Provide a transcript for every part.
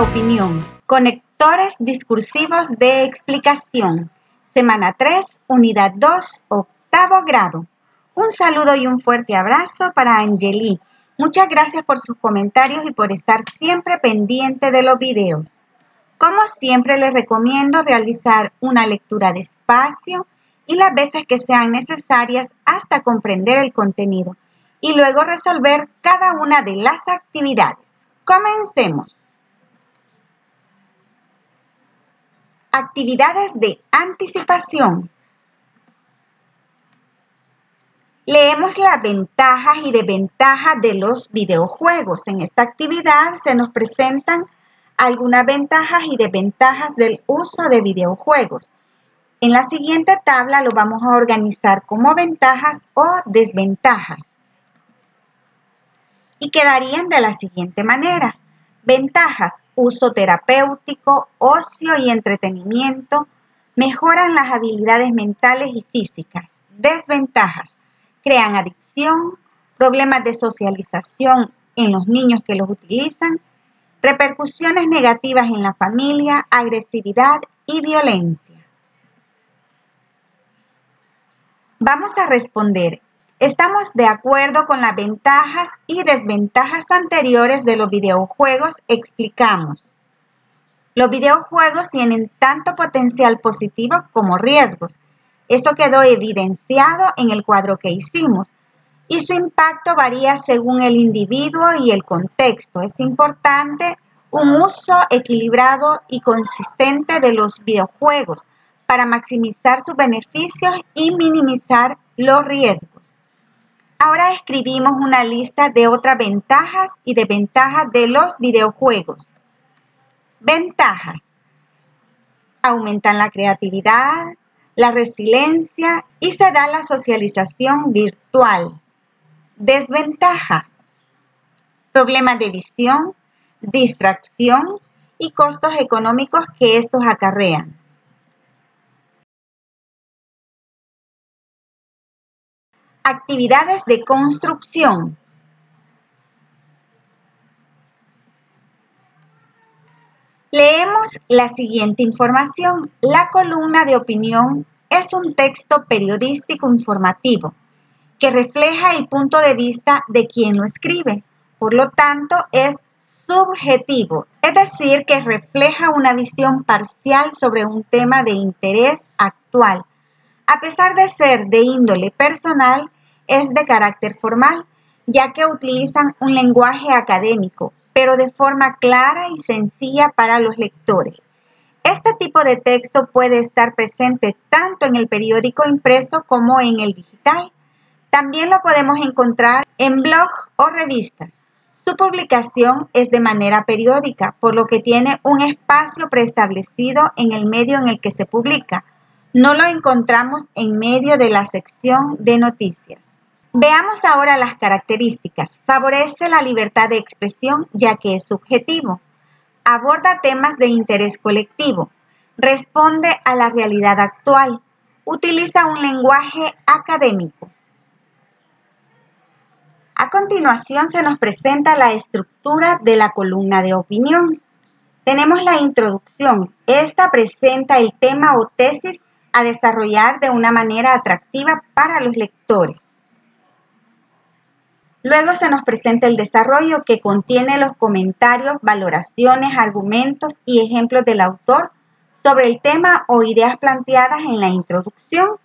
opinión. Conectores discursivos de explicación. Semana 3, unidad 2, octavo grado. Un saludo y un fuerte abrazo para Angeli. Muchas gracias por sus comentarios y por estar siempre pendiente de los videos. Como siempre les recomiendo realizar una lectura despacio y las veces que sean necesarias hasta comprender el contenido y luego resolver cada una de las actividades. Comencemos. Actividades de anticipación. Leemos las ventajas y desventajas de los videojuegos. En esta actividad se nos presentan algunas ventajas y desventajas del uso de videojuegos. En la siguiente tabla lo vamos a organizar como ventajas o desventajas. Y quedarían de la siguiente manera. Ventajas, uso terapéutico, ocio y entretenimiento, mejoran las habilidades mentales y físicas. Desventajas, crean adicción, problemas de socialización en los niños que los utilizan, repercusiones negativas en la familia, agresividad y violencia. Vamos a responder, ¿estamos de acuerdo con las ventajas y desventajas anteriores de los videojuegos? Explicamos. Los videojuegos tienen tanto potencial positivo como riesgos. Eso quedó evidenciado en el cuadro que hicimos y su impacto varía según el individuo y el contexto. Es importante un uso equilibrado y consistente de los videojuegos para maximizar sus beneficios y minimizar los riesgos. Ahora escribimos una lista de otras ventajas y desventajas de los videojuegos. Ventajas. Aumentan la creatividad, la resiliencia y se da la socialización virtual. Desventaja. Problemas de visión, distracción y costos económicos que estos acarrean. Actividades de construcción. Leemos la siguiente información. La columna de opinión es un texto periodístico informativo que refleja el punto de vista de quien lo escribe. Por lo tanto, es subjetivo, es decir, que refleja una visión parcial sobre un tema de interés actual. A pesar de ser de índole personal, es de carácter formal, ya que utilizan un lenguaje académico, pero de forma clara y sencilla para los lectores. Este tipo de texto puede estar presente tanto en el periódico impreso como en el digital. También lo podemos encontrar en blogs o revistas. Su publicación es de manera periódica, por lo que tiene un espacio preestablecido en el medio en el que se publica. No lo encontramos en medio de la sección de noticias. Veamos ahora las características. Favorece la libertad de expresión ya que es subjetivo. Aborda temas de interés colectivo. Responde a la realidad actual. Utiliza un lenguaje académico. A continuación se nos presenta la estructura de la columna de opinión. Tenemos la introducción. Esta presenta el tema o tesis a desarrollar de una manera atractiva para los lectores. Luego se nos presenta el desarrollo que contiene los comentarios, valoraciones, argumentos y ejemplos del autor sobre el tema o ideas planteadas en la introducción.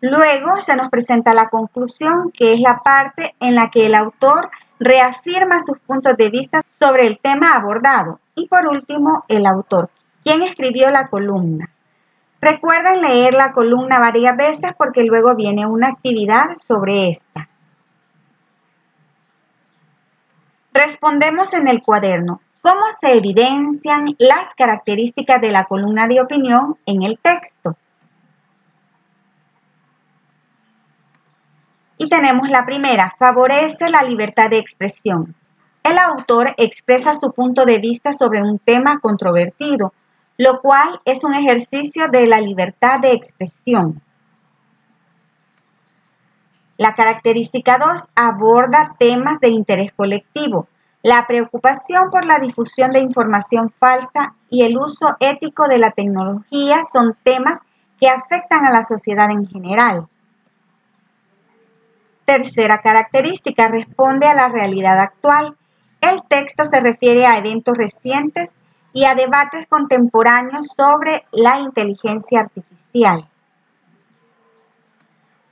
Luego se nos presenta la conclusión, que es la parte en la que el autor reafirma sus puntos de vista sobre el tema abordado. Y por último, el autor, quien escribió la columna. Recuerden leer la columna varias veces porque luego viene una actividad sobre esta. Respondemos en el cuaderno. ¿Cómo se evidencian las características de la columna de opinión en el texto? Y tenemos la primera, favorece la libertad de expresión. El autor expresa su punto de vista sobre un tema controvertido, lo cual es un ejercicio de la libertad de expresión. La característica 2 aborda temas de interés colectivo. La preocupación por la difusión de información falsa y el uso ético de la tecnología son temas que afectan a la sociedad en general. Tercera característica, responde a la realidad actual. El texto se refiere a eventos recientes y a debates contemporáneos sobre la inteligencia artificial.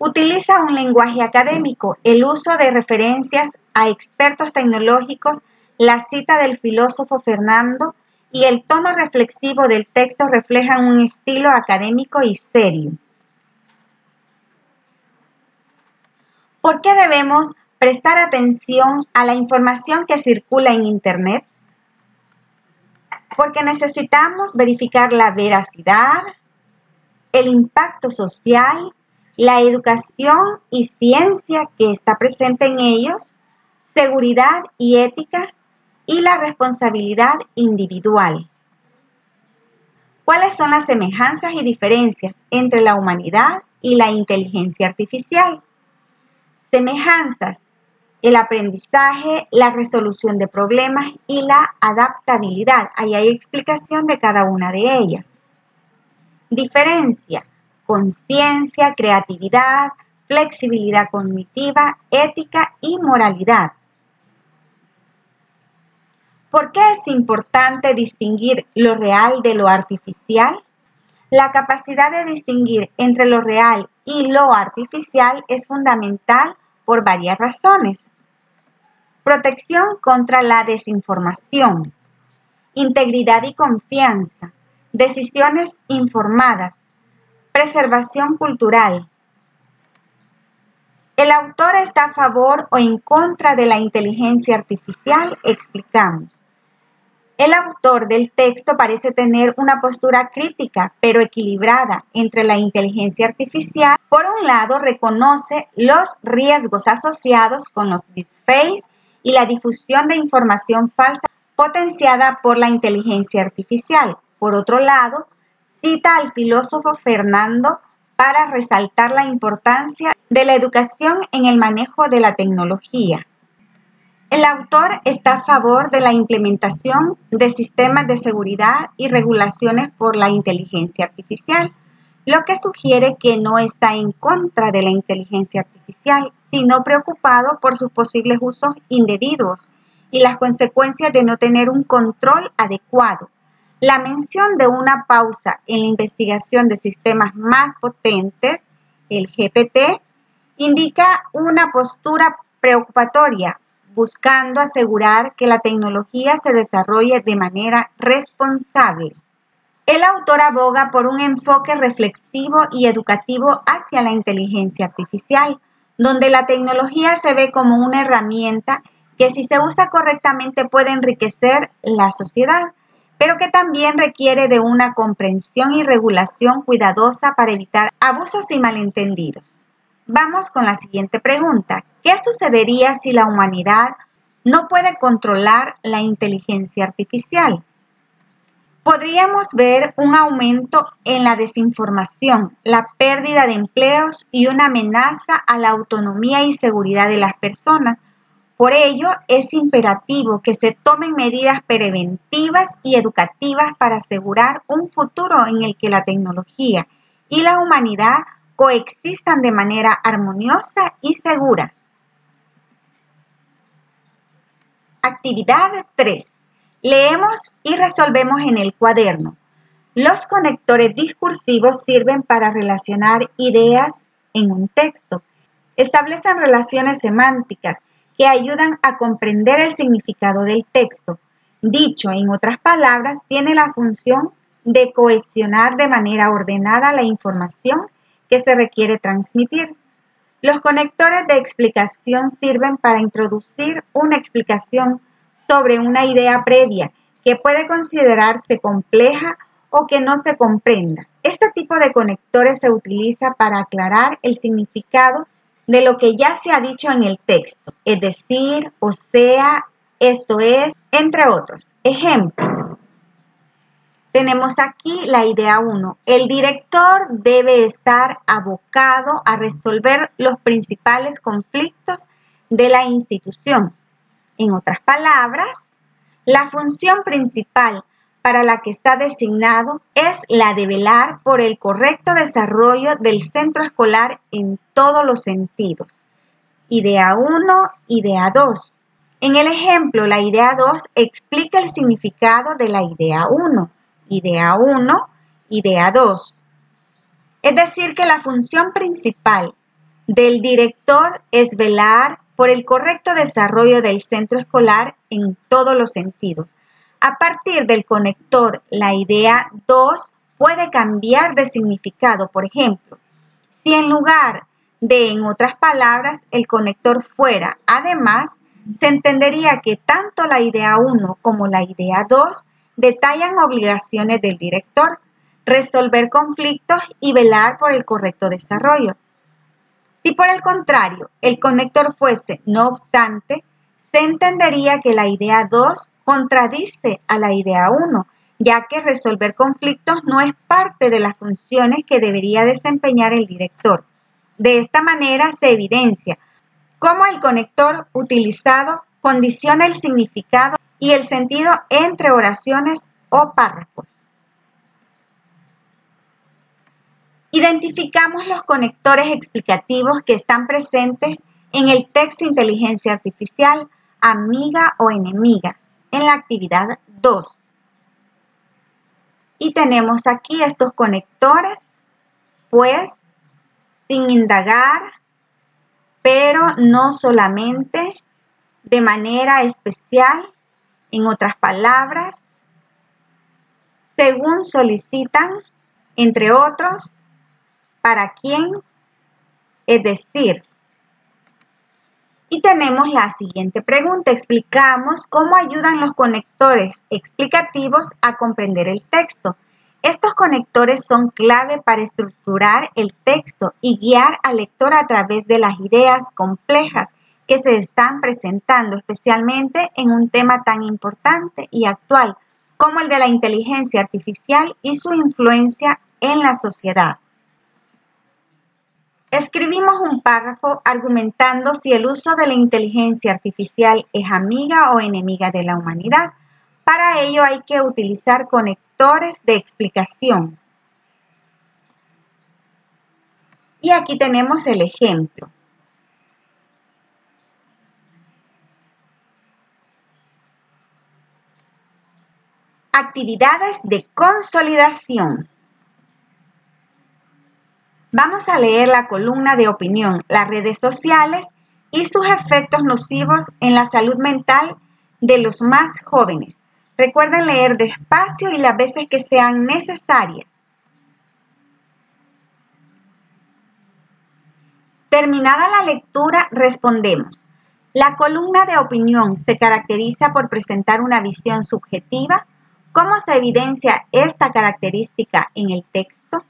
Utiliza un lenguaje académico, el uso de referencias a expertos tecnológicos, la cita del filósofo Fernando y el tono reflexivo del texto reflejan un estilo académico y serio. ¿Por qué debemos prestar atención a la información que circula en Internet? Porque necesitamos verificar la veracidad, el impacto social, la educación y ciencia que está presente en ellos, seguridad y ética y la responsabilidad individual. ¿Cuáles son las semejanzas y diferencias entre la humanidad y la inteligencia artificial? Semejanzas, el aprendizaje, la resolución de problemas y la adaptabilidad. Ahí hay explicación de cada una de ellas. Diferencia, conciencia, creatividad, flexibilidad cognitiva, ética y moralidad. ¿Por qué es importante distinguir lo real de lo artificial? La capacidad de distinguir entre lo real y lo artificial es fundamental por varias razones. Protección contra la desinformación, integridad y confianza, decisiones informadas, preservación cultural. El autor está a favor o en contra de la inteligencia artificial, explicamos. El autor del texto parece tener una postura crítica, pero equilibrada, entre la inteligencia artificial. Por un lado, reconoce los riesgos asociados con los deepfakes y la difusión de información falsa potenciada por la inteligencia artificial. Por otro lado, cita al filósofo Fernando para resaltar la importancia de la educación en el manejo de la tecnología. El autor está a favor de la implementación de sistemas de seguridad y regulaciones por la inteligencia artificial, lo que sugiere que no está en contra de la inteligencia artificial, sino preocupado por sus posibles usos indebidos y las consecuencias de no tener un control adecuado. La mención de una pausa en la investigación de sistemas más potentes, el GPT, indica una postura preocupatoria buscando asegurar que la tecnología se desarrolle de manera responsable. El autor aboga por un enfoque reflexivo y educativo hacia la inteligencia artificial, donde la tecnología se ve como una herramienta que si se usa correctamente puede enriquecer la sociedad, pero que también requiere de una comprensión y regulación cuidadosa para evitar abusos y malentendidos. Vamos con la siguiente pregunta. ¿Qué sucedería si la humanidad no puede controlar la inteligencia artificial? Podríamos ver un aumento en la desinformación, la pérdida de empleos y una amenaza a la autonomía y seguridad de las personas. Por ello, es imperativo que se tomen medidas preventivas y educativas para asegurar un futuro en el que la tecnología y la humanidad coexistan de manera armoniosa y segura. Actividad 3. Leemos y resolvemos en el cuaderno. Los conectores discursivos sirven para relacionar ideas en un texto. Establecen relaciones semánticas que ayudan a comprender el significado del texto. Dicho en otras palabras, tiene la función de cohesionar de manera ordenada la información que se requiere transmitir. Los conectores de explicación sirven para introducir una explicación sobre una idea previa que puede considerarse compleja o que no se comprenda. Este tipo de conectores se utiliza para aclarar el significado de lo que ya se ha dicho en el texto, es decir, o sea, esto es, entre otros. Ejemplo, tenemos aquí la idea 1. El director debe estar abocado a resolver los principales conflictos de la institución. En otras palabras, la función principal para la que está designado es la de velar por el correcto desarrollo del centro escolar en todos los sentidos. Idea 1, idea 2. En el ejemplo, la idea 2 explica el significado de la idea 1. Idea 1, idea 2. Es decir, que la función principal del director es velar por el correcto desarrollo del centro escolar en todos los sentidos. A partir del conector, la idea 2 puede cambiar de significado. Por ejemplo, si en lugar de, en otras palabras, el conector fuera, además, se entendería que tanto la idea 1 como la idea 2 detallan obligaciones del director, resolver conflictos y velar por el correcto desarrollo. Si por el contrario el conector fuese no obstante, se entendería que la idea 2 contradice a la idea 1, ya que resolver conflictos no es parte de las funciones que debería desempeñar el director. De esta manera se evidencia cómo el conector utilizado condiciona el significado y el sentido entre oraciones o párrafos. Identificamos los conectores explicativos que están presentes en el texto inteligencia artificial amiga o enemiga en la actividad 2. Y tenemos aquí estos conectores, pues, sin indagar, pero no solamente, de manera especial, en otras palabras, según solicitan, entre otros, para quién, es decir, y tenemos la siguiente pregunta. Explicamos cómo ayudan los conectores explicativos a comprender el texto. Estos conectores son clave para estructurar el texto y guiar al lector a través de las ideas complejas que se están presentando, especialmente en un tema tan importante y actual como el de la inteligencia artificial y su influencia en la sociedad. Escribimos un párrafo argumentando si el uso de la inteligencia artificial es amiga o enemiga de la humanidad. Para ello hay que utilizar conectores de explicación. Y aquí tenemos el ejemplo. Actividades de consolidación. Vamos a leer la columna de opinión, las redes sociales y sus efectos nocivos en la salud mental de los más jóvenes. Recuerden leer despacio y las veces que sean necesarias. Terminada la lectura, respondemos. La columna de opinión se caracteriza por presentar una visión subjetiva. ¿Cómo se evidencia esta característica en el texto?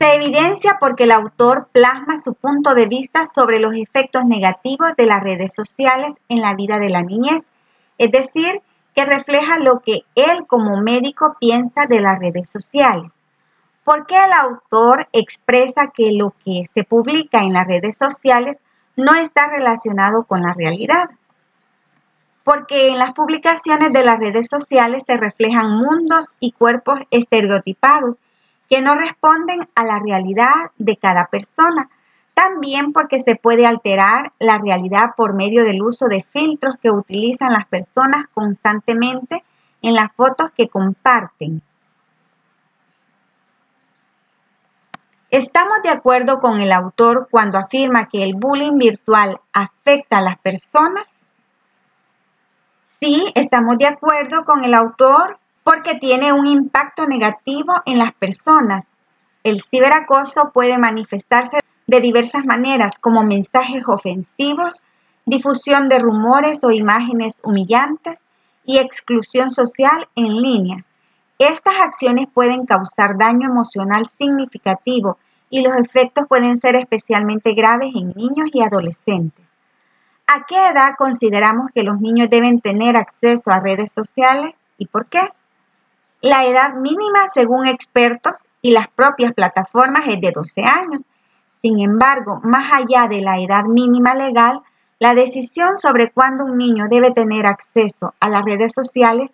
Se evidencia porque el autor plasma su punto de vista sobre los efectos negativos de las redes sociales en la vida de la niñez, es decir, que refleja lo que él como médico piensa de las redes sociales. ¿Por qué el autor expresa que lo que se publica en las redes sociales no está relacionado con la realidad? Porque en las publicaciones de las redes sociales se reflejan mundos y cuerpos estereotipados que no responden a la realidad de cada persona. También porque se puede alterar la realidad por medio del uso de filtros que utilizan las personas constantemente en las fotos que comparten. ¿Estamos de acuerdo con el autor cuando afirma que el bullying virtual afecta a las personas? Sí, estamos de acuerdo con el autor porque tiene un impacto negativo en las personas. El ciberacoso puede manifestarse de diversas maneras, como mensajes ofensivos, difusión de rumores o imágenes humillantes y exclusión social en línea. Estas acciones pueden causar daño emocional significativo y los efectos pueden ser especialmente graves en niños y adolescentes. ¿A qué edad consideramos que los niños deben tener acceso a redes sociales y por qué? La edad mínima, según expertos y las propias plataformas, es de 12 años. Sin embargo, más allá de la edad mínima legal, La decisión sobre cuándo un niño debe tener acceso a las redes sociales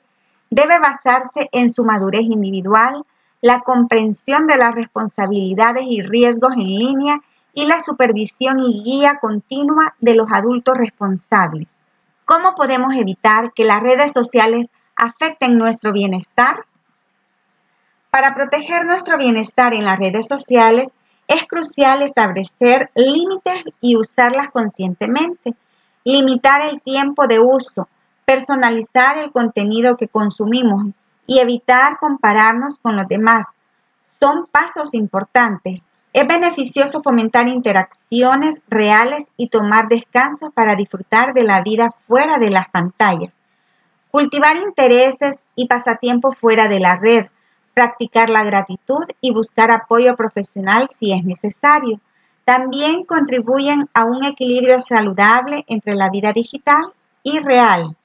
debe basarse en su madurez individual, la comprensión de las responsabilidades y riesgos en línea y la supervisión y guía continua de los adultos responsables. ¿Cómo podemos evitar que las redes sociales afecten nuestro bienestar? Para proteger nuestro bienestar en las redes sociales, es crucial establecer límites y usarlas conscientemente, limitar el tiempo de uso, personalizar el contenido que consumimos y evitar compararnos con los demás. Son pasos importantes. Es beneficioso fomentar interacciones reales y tomar descanso para disfrutar de la vida fuera de las pantallas. Cultivar intereses y pasatiempos fuera de la red practicar la gratitud y buscar apoyo profesional si es necesario. También contribuyen a un equilibrio saludable entre la vida digital y real.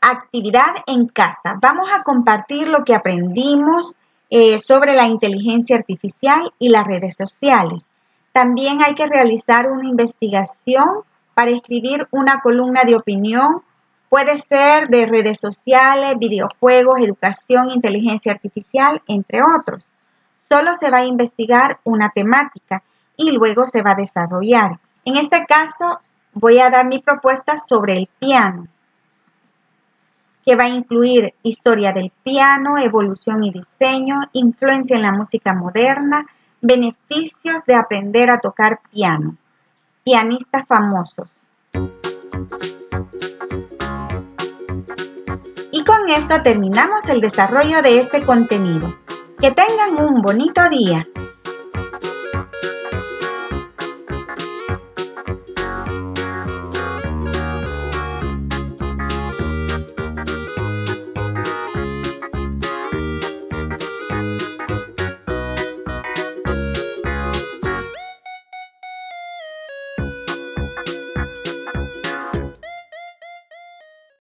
Actividad en casa. Vamos a compartir lo que aprendimos eh, sobre la inteligencia artificial y las redes sociales. También hay que realizar una investigación para escribir una columna de opinión Puede ser de redes sociales, videojuegos, educación, inteligencia artificial, entre otros. Solo se va a investigar una temática y luego se va a desarrollar. En este caso, voy a dar mi propuesta sobre el piano, que va a incluir historia del piano, evolución y diseño, influencia en la música moderna, beneficios de aprender a tocar piano, pianistas famosos, esto terminamos el desarrollo de este contenido. Que tengan un bonito día.